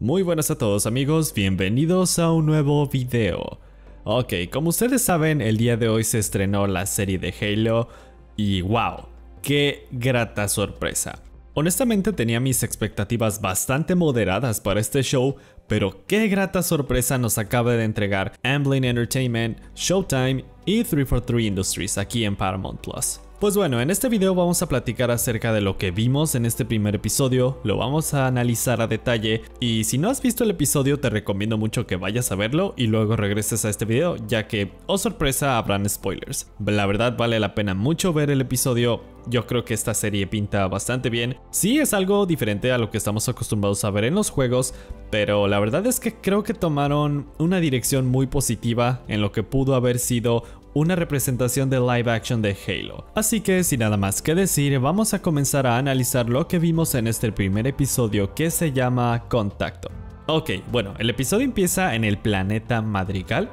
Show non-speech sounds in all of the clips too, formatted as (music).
Muy buenas a todos amigos, bienvenidos a un nuevo video. Ok, como ustedes saben, el día de hoy se estrenó la serie de Halo y wow, qué grata sorpresa. Honestamente tenía mis expectativas bastante moderadas para este show, pero qué grata sorpresa nos acaba de entregar Amblin Entertainment, Showtime y 343 Industries aquí en Paramount Plus. Pues bueno, en este video vamos a platicar acerca de lo que vimos en este primer episodio, lo vamos a analizar a detalle y si no has visto el episodio te recomiendo mucho que vayas a verlo y luego regreses a este video ya que, oh sorpresa, habrán spoilers. La verdad vale la pena mucho ver el episodio, yo creo que esta serie pinta bastante bien. Sí es algo diferente a lo que estamos acostumbrados a ver en los juegos, pero la verdad es que creo que tomaron una dirección muy positiva en lo que pudo haber sido una representación de live action de Halo. Así que sin nada más que decir, vamos a comenzar a analizar lo que vimos en este primer episodio que se llama Contacto. Ok, bueno, el episodio empieza en el planeta Madrigal.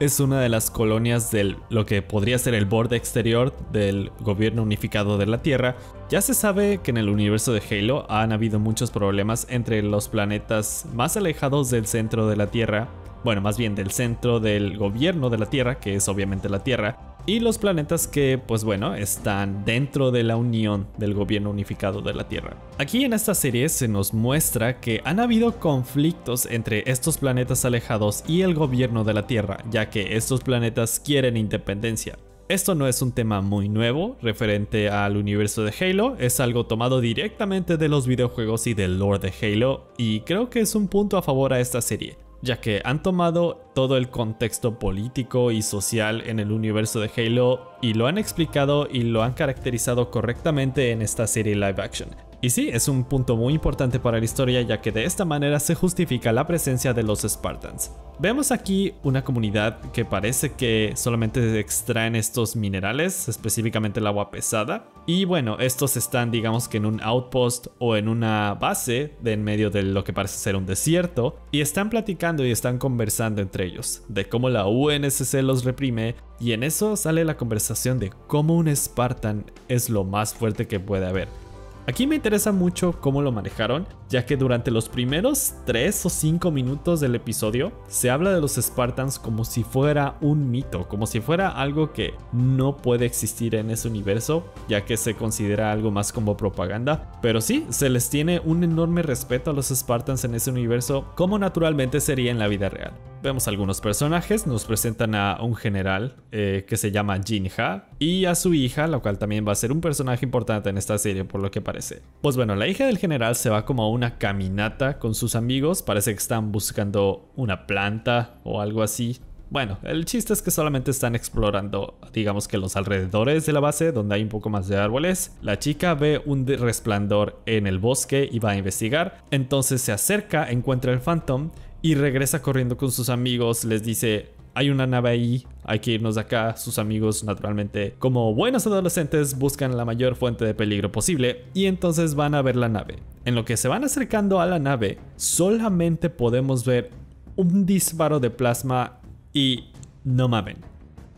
Es una de las colonias de lo que podría ser el borde exterior del gobierno unificado de la Tierra. Ya se sabe que en el universo de Halo han habido muchos problemas entre los planetas más alejados del centro de la Tierra bueno, más bien del centro del gobierno de la Tierra, que es obviamente la Tierra, y los planetas que, pues bueno, están dentro de la unión del gobierno unificado de la Tierra. Aquí en esta serie se nos muestra que han habido conflictos entre estos planetas alejados y el gobierno de la Tierra, ya que estos planetas quieren independencia. Esto no es un tema muy nuevo referente al universo de Halo, es algo tomado directamente de los videojuegos y del lore de Halo, y creo que es un punto a favor a esta serie ya que han tomado todo el contexto político y social en el universo de Halo y lo han explicado y lo han caracterizado correctamente en esta serie live action. Y sí, es un punto muy importante para la historia ya que de esta manera se justifica la presencia de los Spartans. Vemos aquí una comunidad que parece que solamente extraen estos minerales, específicamente el agua pesada. Y bueno, estos están digamos que en un outpost o en una base de en medio de lo que parece ser un desierto. Y están platicando y están conversando entre ellos de cómo la UNSC los reprime. Y en eso sale la conversación de cómo un Spartan es lo más fuerte que puede haber. Aquí me interesa mucho cómo lo manejaron, ya que durante los primeros 3 o 5 minutos del episodio se habla de los Spartans como si fuera un mito, como si fuera algo que no puede existir en ese universo, ya que se considera algo más como propaganda. Pero sí, se les tiene un enorme respeto a los Spartans en ese universo, como naturalmente sería en la vida real. Vemos algunos personajes, nos presentan a un general eh, que se llama Jinha y a su hija, la cual también va a ser un personaje importante en esta serie por lo que parece. Pues bueno, la hija del general se va como a una caminata con sus amigos, parece que están buscando una planta o algo así. Bueno, el chiste es que solamente están explorando, digamos que los alrededores de la base, donde hay un poco más de árboles. La chica ve un resplandor en el bosque y va a investigar. Entonces se acerca, encuentra el Phantom y regresa corriendo con sus amigos, les dice, hay una nave ahí, hay que irnos de acá. Sus amigos, naturalmente, como buenos adolescentes, buscan la mayor fuente de peligro posible y entonces van a ver la nave. En lo que se van acercando a la nave, solamente podemos ver un disparo de plasma y no mamen.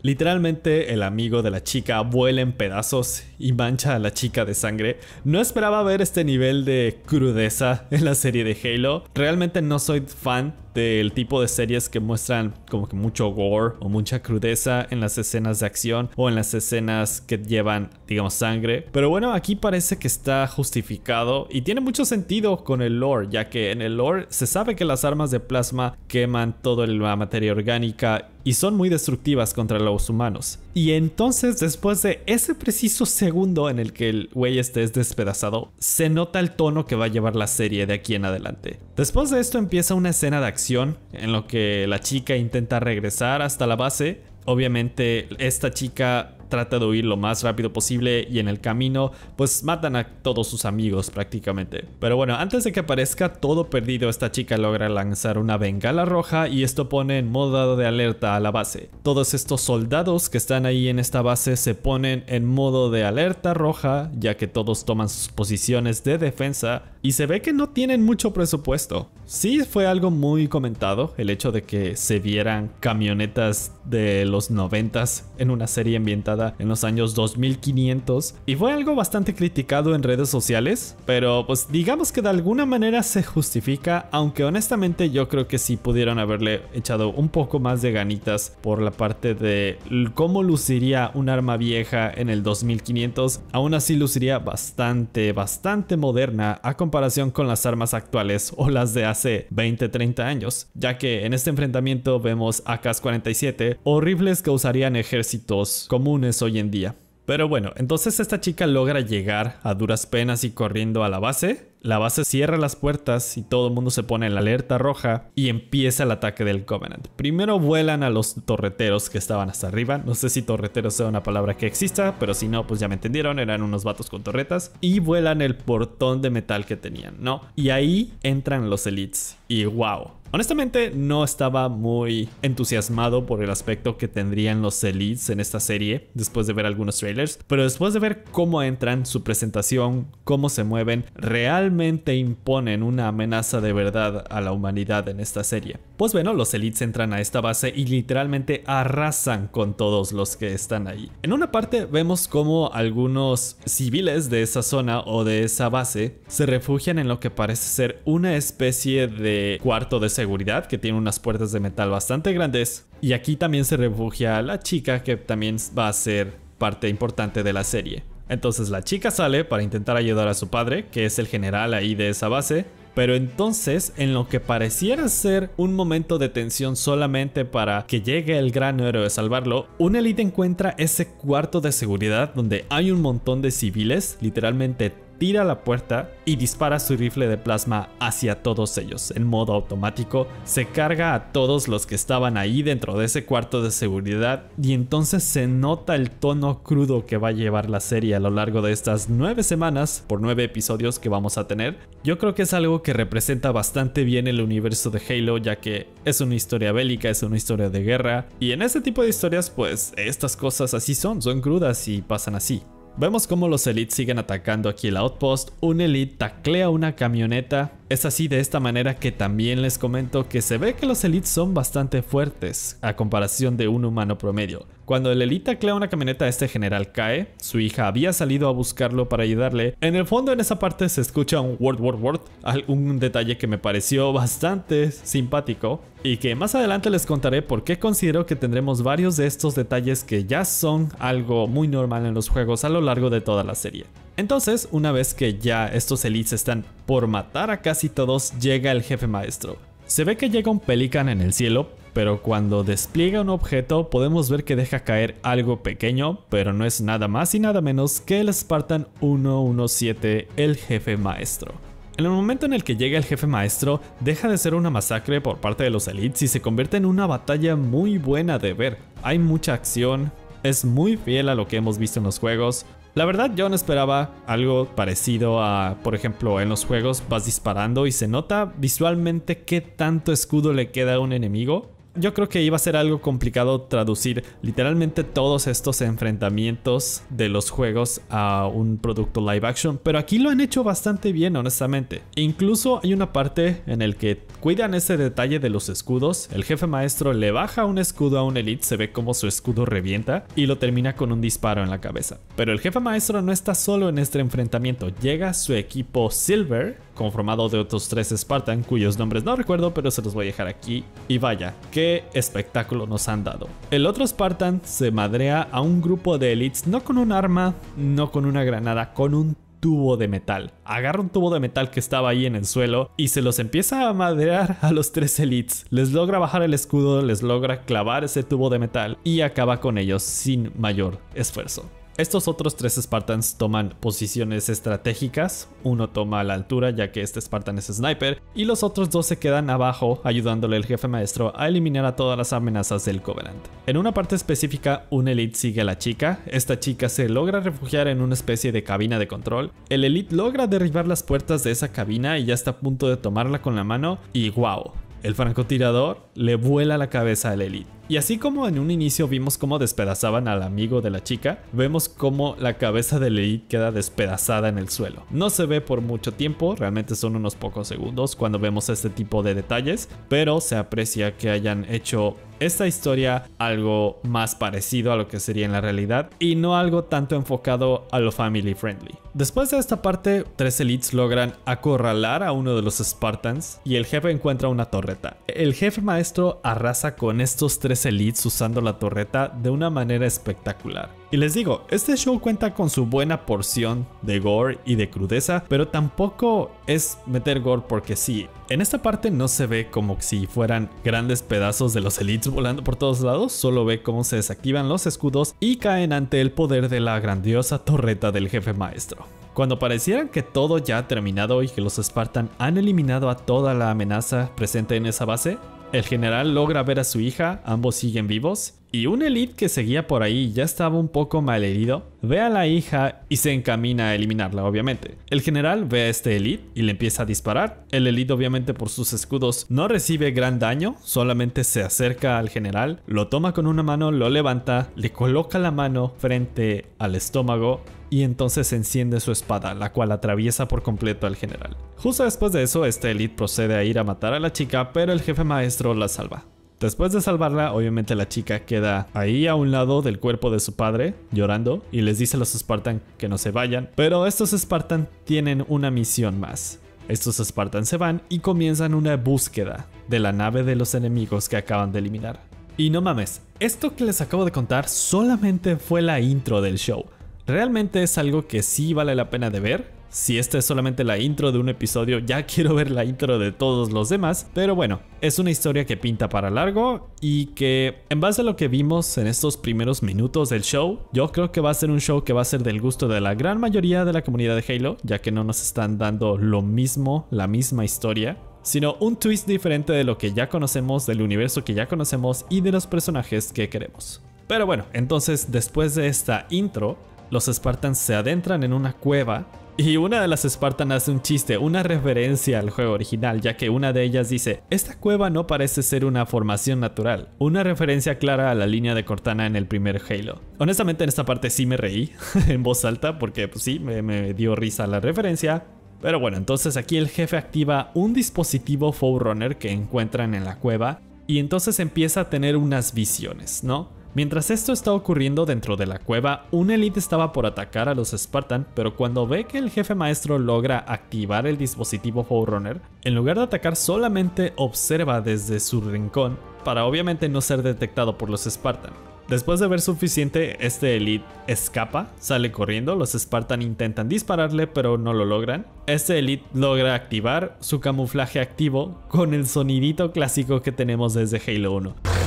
Literalmente el amigo de la chica vuela en pedazos y mancha a la chica de sangre. No esperaba ver este nivel de crudeza en la serie de Halo. Realmente no soy fan del tipo de series que muestran como que mucho gore o mucha crudeza en las escenas de acción o en las escenas que llevan, digamos, sangre. Pero bueno, aquí parece que está justificado y tiene mucho sentido con el lore, ya que en el lore se sabe que las armas de plasma queman toda la materia orgánica y son muy destructivas contra los humanos. Y entonces, después de ese preciso segundo en el que el güey esté despedazado, se nota el tono que va a llevar la serie de aquí en adelante. Después de esto empieza una escena de acción en lo que la chica intenta regresar hasta la base. Obviamente, esta chica trata de huir lo más rápido posible y en el camino pues matan a todos sus amigos prácticamente. Pero bueno, antes de que aparezca todo perdido, esta chica logra lanzar una bengala roja y esto pone en modo de alerta a la base. Todos estos soldados que están ahí en esta base se ponen en modo de alerta roja ya que todos toman sus posiciones de defensa y se ve que no tienen mucho presupuesto. Sí fue algo muy comentado el hecho de que se vieran camionetas de los noventas en una serie ambientada en los años 2500 y fue algo bastante criticado en redes sociales, pero pues digamos que de alguna manera se justifica, aunque honestamente yo creo que sí pudieron haberle echado un poco más de ganitas por la parte de cómo luciría un arma vieja en el 2500, aún así luciría bastante, bastante moderna a comparación con las armas actuales o las de hace 20, 30 años, ya que en este enfrentamiento vemos AK-47 o rifles que usarían ejércitos comunes hoy en día. Pero bueno, entonces esta chica logra llegar a duras penas y corriendo a la base. La base cierra las puertas y todo el mundo se pone en la alerta roja y empieza el ataque del Covenant. Primero vuelan a los torreteros que estaban hasta arriba. No sé si torreteros sea una palabra que exista, pero si no, pues ya me entendieron, eran unos vatos con torretas. Y vuelan el portón de metal que tenían, ¿no? Y ahí entran los elites. Y wow, Honestamente no estaba muy entusiasmado por el aspecto que tendrían los elites en esta serie después de ver algunos trailers, pero después de ver cómo entran, su presentación, cómo se mueven, realmente imponen una amenaza de verdad a la humanidad en esta serie. Pues bueno, los elites entran a esta base y literalmente arrasan con todos los que están ahí. En una parte vemos cómo algunos civiles de esa zona o de esa base se refugian en lo que parece ser una especie de cuarto de seguridad que tiene unas puertas de metal bastante grandes. Y aquí también se refugia la chica que también va a ser parte importante de la serie. Entonces la chica sale para intentar ayudar a su padre, que es el general ahí de esa base, pero entonces, en lo que pareciera ser un momento de tensión solamente para que llegue el gran héroe a salvarlo, un elite encuentra ese cuarto de seguridad donde hay un montón de civiles, literalmente tira la puerta y dispara su rifle de plasma hacia todos ellos. En modo automático, se carga a todos los que estaban ahí dentro de ese cuarto de seguridad y entonces se nota el tono crudo que va a llevar la serie a lo largo de estas nueve semanas por nueve episodios que vamos a tener. Yo creo que es algo que representa bastante bien el universo de Halo ya que es una historia bélica, es una historia de guerra y en ese tipo de historias pues estas cosas así son, son crudas y pasan así. Vemos cómo los elites siguen atacando aquí el outpost, un elite taclea una camioneta, es así de esta manera que también les comento que se ve que los elites son bastante fuertes a comparación de un humano promedio. Cuando el elite taclea una camioneta este general cae, su hija había salido a buscarlo para ayudarle, en el fondo en esa parte se escucha un word word word, un detalle que me pareció bastante simpático y que más adelante les contaré por qué considero que tendremos varios de estos detalles que ya son algo muy normal en los juegos a lo largo de toda la serie. Entonces, una vez que ya estos elites están por matar a casi todos, llega el jefe maestro. Se ve que llega un pelican en el cielo, pero cuando despliega un objeto podemos ver que deja caer algo pequeño, pero no es nada más y nada menos que el Spartan 117, el jefe maestro. En el momento en el que llega el jefe maestro, deja de ser una masacre por parte de los elites y se convierte en una batalla muy buena de ver. Hay mucha acción, es muy fiel a lo que hemos visto en los juegos. La verdad yo no esperaba algo parecido a, por ejemplo, en los juegos vas disparando y se nota visualmente qué tanto escudo le queda a un enemigo yo creo que iba a ser algo complicado traducir literalmente todos estos enfrentamientos de los juegos a un producto live action, pero aquí lo han hecho bastante bien, honestamente. Incluso hay una parte en el que cuidan ese detalle de los escudos. El jefe maestro le baja un escudo a un elite, se ve como su escudo revienta y lo termina con un disparo en la cabeza. Pero el jefe maestro no está solo en este enfrentamiento, llega su equipo Silver conformado de otros tres Spartan cuyos nombres no recuerdo pero se los voy a dejar aquí y vaya, qué espectáculo nos han dado. El otro Spartan se madrea a un grupo de elites no con un arma, no con una granada, con un tubo de metal. Agarra un tubo de metal que estaba ahí en el suelo y se los empieza a madrear a los tres elites. Les logra bajar el escudo, les logra clavar ese tubo de metal y acaba con ellos sin mayor esfuerzo. Estos otros tres Spartans toman posiciones estratégicas, uno toma la altura ya que este Spartan es sniper y los otros dos se quedan abajo ayudándole al jefe maestro a eliminar a todas las amenazas del Covenant. En una parte específica un elite sigue a la chica, esta chica se logra refugiar en una especie de cabina de control, el elite logra derribar las puertas de esa cabina y ya está a punto de tomarla con la mano y wow, el francotirador le vuela la cabeza al elite. Y así como en un inicio vimos cómo despedazaban al amigo de la chica, vemos cómo la cabeza de Lei queda despedazada en el suelo. No se ve por mucho tiempo, realmente son unos pocos segundos cuando vemos este tipo de detalles, pero se aprecia que hayan hecho esta historia algo más parecido a lo que sería en la realidad y no algo tanto enfocado a lo family friendly. Después de esta parte, tres elites logran acorralar a uno de los Spartans y el jefe encuentra una torreta. El jefe maestro arrasa con estos tres elites usando la torreta de una manera espectacular. Y les digo, este show cuenta con su buena porción de gore y de crudeza, pero tampoco es meter gore porque sí. En esta parte no se ve como si fueran grandes pedazos de los elites volando por todos lados, solo ve cómo se desactivan los escudos y caen ante el poder de la grandiosa torreta del jefe maestro. Cuando parecieran que todo ya ha terminado y que los Spartan han eliminado a toda la amenaza presente en esa base, el general logra ver a su hija, ambos siguen vivos, y un elite que seguía por ahí ya estaba un poco mal herido, ve a la hija y se encamina a eliminarla obviamente. El general ve a este elite y le empieza a disparar. El elite obviamente por sus escudos no recibe gran daño, solamente se acerca al general, lo toma con una mano, lo levanta, le coloca la mano frente al estómago y entonces enciende su espada, la cual atraviesa por completo al general. Justo después de eso, este elite procede a ir a matar a la chica, pero el jefe maestro la salva. Después de salvarla, obviamente la chica queda ahí a un lado del cuerpo de su padre, llorando, y les dice a los Spartan que no se vayan, pero estos Spartan tienen una misión más. Estos Spartan se van y comienzan una búsqueda de la nave de los enemigos que acaban de eliminar. Y no mames, esto que les acabo de contar solamente fue la intro del show. Realmente es algo que sí vale la pena de ver, si esta es solamente la intro de un episodio, ya (laughs) quiero ver la intro de todos los demás. Pero bueno, es una historia que pinta para largo y que en base a lo que vimos en estos primeros minutos del show, yo creo que va a ser un show que va a ser del gusto de la gran mayoría de la comunidad de Halo, ya que no nos están dando lo mismo, la misma historia sino un twist diferente de lo que ya conocemos, del universo que ya conocemos y de los personajes que queremos. Pero bueno, entonces después de esta intro, los Spartans se adentran en una cueva y una de las Spartan hace un chiste, una referencia al juego original, ya que una de ellas dice, esta cueva no parece ser una formación natural, una referencia clara a la línea de Cortana en el primer Halo. Honestamente en esta parte sí me reí (laughs) en voz alta porque pues, sí, me, me dio risa la referencia, pero bueno, entonces aquí el jefe activa un dispositivo Forerunner que encuentran en la cueva y entonces empieza a tener unas visiones, ¿no? Mientras esto está ocurriendo dentro de la cueva, un elite estaba por atacar a los Spartan, pero cuando ve que el jefe maestro logra activar el dispositivo Forerunner, en lugar de atacar solamente observa desde su rincón para obviamente no ser detectado por los Spartan. Después de ver suficiente, este elite escapa, sale corriendo, los Spartan intentan dispararle pero no lo logran. Este elite logra activar su camuflaje activo con el sonidito clásico que tenemos desde Halo 1.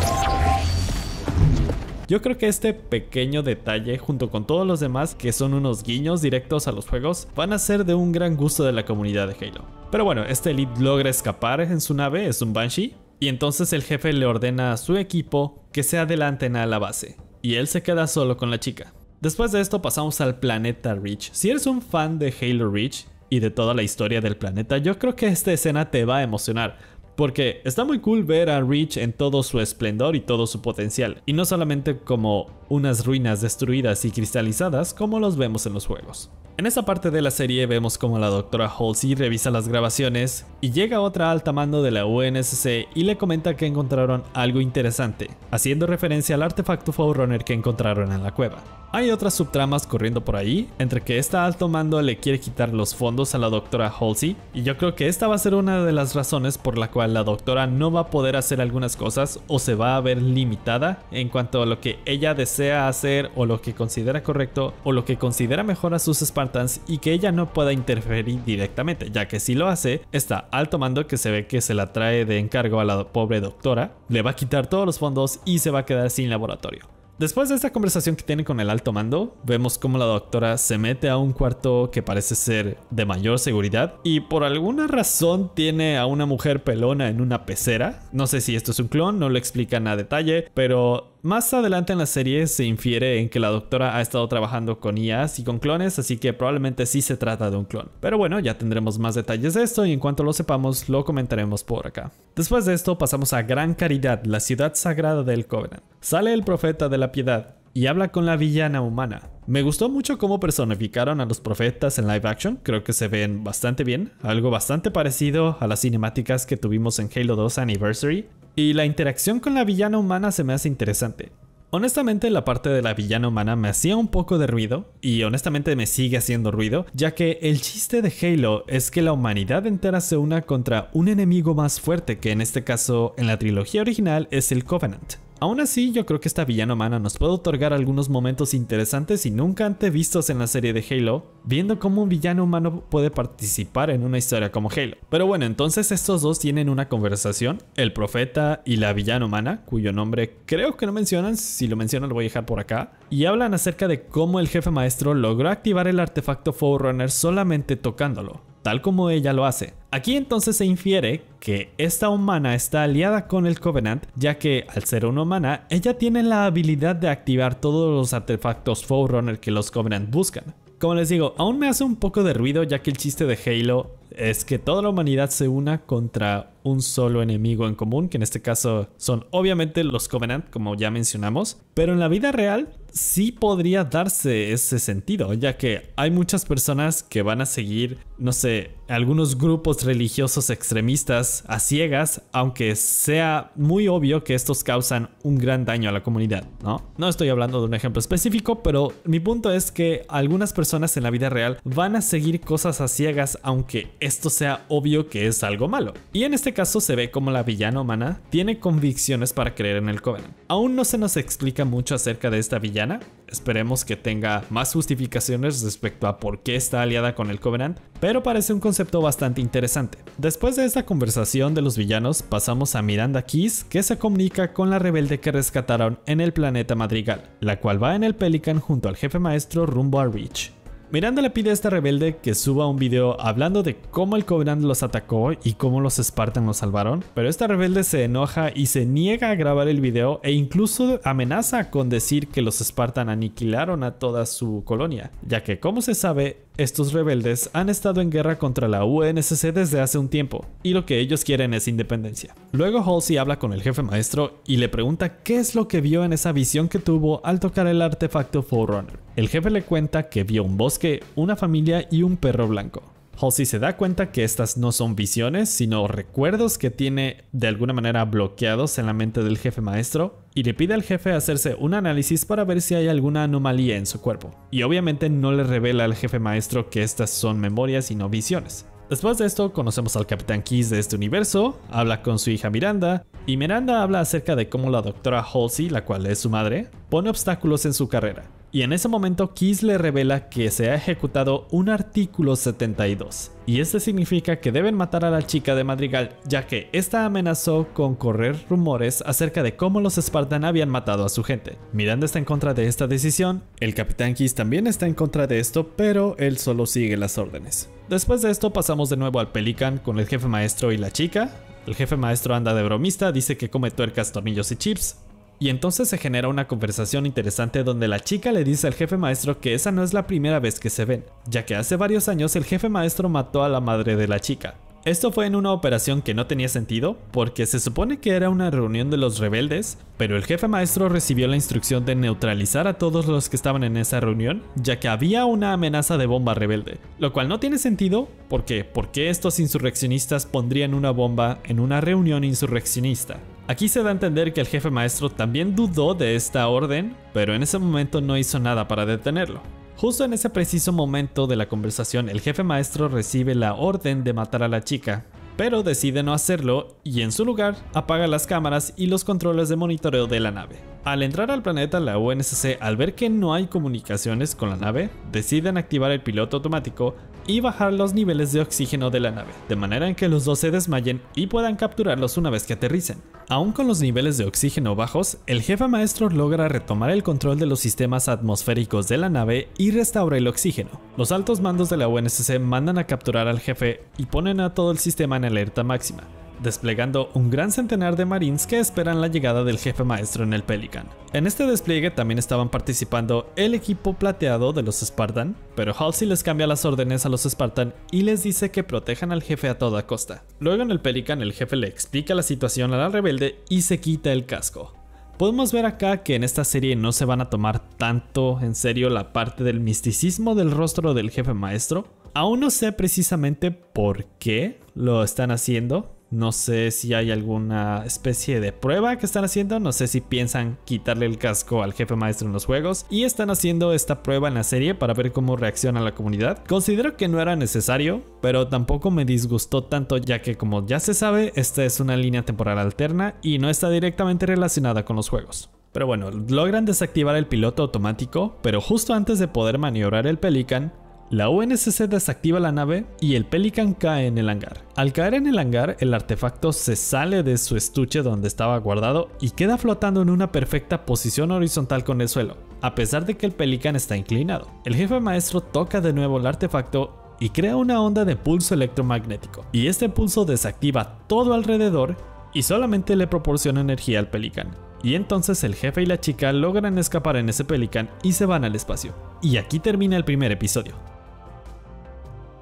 Yo creo que este pequeño detalle, junto con todos los demás que son unos guiños directos a los juegos, van a ser de un gran gusto de la comunidad de Halo. Pero bueno, este Elite logra escapar en su nave, es un Banshee, y entonces el jefe le ordena a su equipo que se adelanten a la base, y él se queda solo con la chica. Después de esto pasamos al planeta Reach. Si eres un fan de Halo Reach y de toda la historia del planeta, yo creo que esta escena te va a emocionar porque está muy cool ver a Reach en todo su esplendor y todo su potencial, y no solamente como unas ruinas destruidas y cristalizadas como los vemos en los juegos. En esta parte de la serie vemos como la doctora Halsey revisa las grabaciones y llega otra alta mando de la UNSC y le comenta que encontraron algo interesante, haciendo referencia al artefacto Forerunner que encontraron en la cueva. Hay otras subtramas corriendo por ahí, entre que esta alto mando le quiere quitar los fondos a la doctora Halsey, y yo creo que esta va a ser una de las razones por la cual la doctora no va a poder hacer algunas cosas o se va a ver limitada en cuanto a lo que ella desea hacer o lo que considera correcto o lo que considera mejor a sus Spartans y que ella no pueda interferir directamente, ya que si lo hace, esta alto mando que se ve que se la trae de encargo a la pobre doctora, le va a quitar todos los fondos y se va a quedar sin laboratorio. Después de esta conversación que tiene con el alto mando, vemos cómo la doctora se mete a un cuarto que parece ser de mayor seguridad y por alguna razón tiene a una mujer pelona en una pecera. No sé si esto es un clon, no lo explican a detalle, pero más adelante en la serie se infiere en que la doctora ha estado trabajando con IAs y con clones, así que probablemente sí se trata de un clon. Pero bueno, ya tendremos más detalles de esto y en cuanto lo sepamos lo comentaremos por acá. Después de esto pasamos a Gran Caridad, la ciudad sagrada del Covenant. Sale el profeta de la piedad y habla con la villana humana. Me gustó mucho cómo personificaron a los profetas en live action, creo que se ven bastante bien, algo bastante parecido a las cinemáticas que tuvimos en Halo 2 Anniversary. Y la interacción con la villana humana se me hace interesante. Honestamente la parte de la villana humana me hacía un poco de ruido y honestamente me sigue haciendo ruido, ya que el chiste de Halo es que la humanidad entera se una contra un enemigo más fuerte que en este caso en la trilogía original es el Covenant. Aún así, yo creo que esta villana humana nos puede otorgar algunos momentos interesantes y nunca antes vistos en la serie de Halo, viendo cómo un villano humano puede participar en una historia como Halo. Pero bueno, entonces estos dos tienen una conversación, el profeta y la villana humana, cuyo nombre creo que no mencionan, si lo mencionan lo voy a dejar por acá, y hablan acerca de cómo el jefe maestro logró activar el artefacto Forerunner solamente tocándolo tal como ella lo hace. Aquí entonces se infiere que esta humana está aliada con el Covenant, ya que al ser una humana, ella tiene la habilidad de activar todos los artefactos Forerunner que los Covenant buscan. Como les digo, aún me hace un poco de ruido ya que el chiste de Halo es que toda la humanidad se una contra un solo enemigo en común, que en este caso son obviamente los Covenant, como ya mencionamos, pero en la vida real sí podría darse ese sentido, ya que hay muchas personas que van a seguir, no sé, algunos grupos religiosos extremistas a ciegas, aunque sea muy obvio que estos causan un gran daño a la comunidad, ¿no? No estoy hablando de un ejemplo específico, pero mi punto es que algunas personas en la vida real van a seguir cosas a ciegas, aunque esto sea obvio que es algo malo. Y en este caso se ve como la villana humana tiene convicciones para creer en el Covenant. Aún no se nos explica mucho acerca de esta villana, esperemos que tenga más justificaciones respecto a por qué está aliada con el Covenant, pero parece un concepto bastante interesante. Después de esta conversación de los villanos, pasamos a Miranda Keys, que se comunica con la rebelde que rescataron en el planeta Madrigal, la cual va en el Pelican junto al jefe maestro rumbo a Reach. Miranda le pide a este rebelde que suba un video hablando de cómo el Covenant los atacó y cómo los Spartan los salvaron, pero esta rebelde se enoja y se niega a grabar el video e incluso amenaza con decir que los Spartan aniquilaron a toda su colonia, ya que como se sabe, estos rebeldes han estado en guerra contra la UNSC desde hace un tiempo, y lo que ellos quieren es independencia. Luego Halsey habla con el jefe maestro y le pregunta qué es lo que vio en esa visión que tuvo al tocar el artefacto Forerunner. El jefe le cuenta que vio un bosque, una familia y un perro blanco. Halsey se da cuenta que estas no son visiones, sino recuerdos que tiene de alguna manera bloqueados en la mente del jefe maestro, y le pide al jefe hacerse un análisis para ver si hay alguna anomalía en su cuerpo. Y obviamente no le revela al jefe maestro que estas son memorias y no visiones. Después de esto conocemos al Capitán Keys de este universo, habla con su hija Miranda, y Miranda habla acerca de cómo la doctora Halsey, la cual es su madre, pone obstáculos en su carrera. Y en ese momento Keys le revela que se ha ejecutado un artículo 72. Y este significa que deben matar a la chica de Madrigal, ya que esta amenazó con correr rumores acerca de cómo los Spartan habían matado a su gente. Miranda está en contra de esta decisión, el Capitán Keys también está en contra de esto, pero él solo sigue las órdenes. Después de esto pasamos de nuevo al Pelican con el jefe maestro y la chica. El jefe maestro anda de bromista, dice que come tuercas, tornillos y chips. Y entonces se genera una conversación interesante donde la chica le dice al jefe maestro que esa no es la primera vez que se ven, ya que hace varios años el jefe maestro mató a la madre de la chica. Esto fue en una operación que no tenía sentido, porque se supone que era una reunión de los rebeldes, pero el jefe maestro recibió la instrucción de neutralizar a todos los que estaban en esa reunión, ya que había una amenaza de bomba rebelde, lo cual no tiene sentido, porque ¿por qué estos insurreccionistas pondrían una bomba en una reunión insurreccionista? Aquí se da a entender que el jefe maestro también dudó de esta orden, pero en ese momento no hizo nada para detenerlo. Justo en ese preciso momento de la conversación, el jefe maestro recibe la orden de matar a la chica, pero decide no hacerlo y en su lugar apaga las cámaras y los controles de monitoreo de la nave. Al entrar al planeta, la UNSC, al ver que no hay comunicaciones con la nave, deciden activar el piloto automático y bajar los niveles de oxígeno de la nave, de manera en que los dos se desmayen y puedan capturarlos una vez que aterricen. Aún con los niveles de oxígeno bajos, el jefe maestro logra retomar el control de los sistemas atmosféricos de la nave y restaura el oxígeno. Los altos mandos de la UNSC mandan a capturar al jefe y ponen a todo el sistema en alerta máxima desplegando un gran centenar de marines que esperan la llegada del jefe maestro en el Pelican. En este despliegue también estaban participando el equipo plateado de los Spartan, pero Halsey les cambia las órdenes a los Spartan y les dice que protejan al jefe a toda costa. Luego en el Pelican el jefe le explica la situación a la rebelde y se quita el casco. Podemos ver acá que en esta serie no se van a tomar tanto en serio la parte del misticismo del rostro del jefe maestro. Aún no sé precisamente por qué lo están haciendo, No sé si hay alguna especie de prueba que están haciendo. No sé si piensan quitarle el casco al jefe maestro en los juegos. Y están haciendo esta prueba en la serie para ver cómo reacciona la comunidad. Considero que no era necesario, pero tampoco me disgustó tanto ya que como ya se sabe, esta es una línea temporal alterna y no está directamente relacionada con los juegos. Pero bueno, logran desactivar el piloto automático, pero justo antes de poder maniobrar el Pelican, la UNSC desactiva la nave y el Pelican cae en el hangar. Al caer en el hangar, el artefacto se sale de su estuche donde estaba guardado y queda flotando en una perfecta posición horizontal con el suelo, a pesar de que el Pelican está inclinado. El jefe maestro toca de nuevo el artefacto y crea una onda de pulso electromagnético, y este pulso desactiva todo alrededor y solamente le proporciona energía al Pelican. Y entonces el jefe y la chica logran escapar en ese Pelican y se van al espacio. Y aquí termina el primer episodio.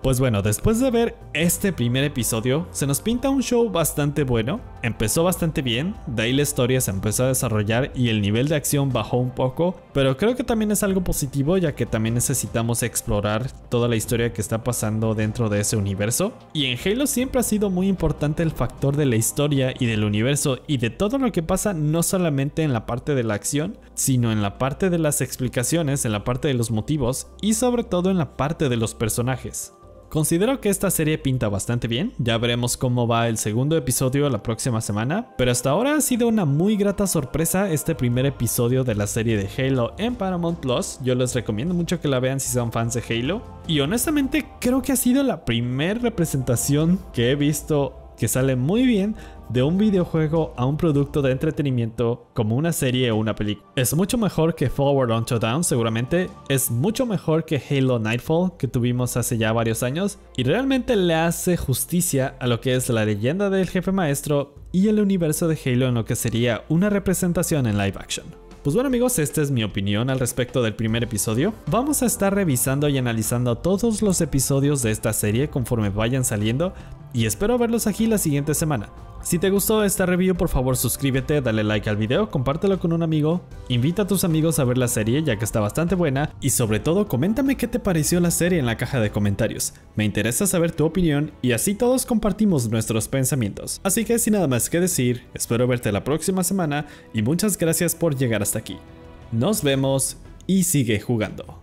Pues bueno, después de ver este primer episodio, se nos pinta un show bastante bueno. Empezó bastante bien, de ahí la historia se empezó a desarrollar y el nivel de acción bajó un poco, pero creo que también es algo positivo ya que también necesitamos explorar toda la historia que está pasando dentro de ese universo. Y en Halo siempre ha sido muy importante el factor de la historia y del universo y de todo lo que pasa no solamente en la parte de la acción, sino en la parte de las explicaciones, en la parte de los motivos y sobre todo en la parte de los personajes. Considero que esta serie pinta bastante bien, ya veremos cómo va el segundo episodio la próxima semana, pero hasta ahora ha sido una muy grata sorpresa este primer episodio de la serie de Halo en Paramount Plus, yo les recomiendo mucho que la vean si son fans de Halo, y honestamente creo que ha sido la primera representación que he visto que sale muy bien de un videojuego a un producto de entretenimiento como una serie o una película. Es mucho mejor que Forward Unto Down seguramente, es mucho mejor que Halo Nightfall que tuvimos hace ya varios años y realmente le hace justicia a lo que es la leyenda del jefe maestro y el universo de Halo en lo que sería una representación en live action. Pues bueno amigos, esta es mi opinión al respecto del primer episodio. Vamos a estar revisando y analizando todos los episodios de esta serie conforme vayan saliendo y espero verlos aquí la siguiente semana. Si te gustó esta review, por favor suscríbete, dale like al video, compártelo con un amigo, invita a tus amigos a ver la serie ya que está bastante buena y sobre todo coméntame qué te pareció la serie en la caja de comentarios. Me interesa saber tu opinión y así todos compartimos nuestros pensamientos. Así que sin nada más que decir, espero verte la próxima semana y muchas gracias por llegar hasta aquí. Nos vemos y sigue jugando.